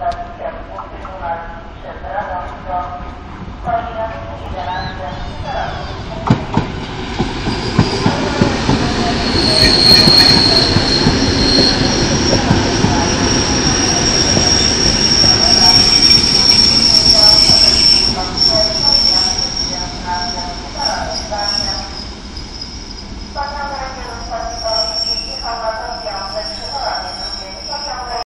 stacja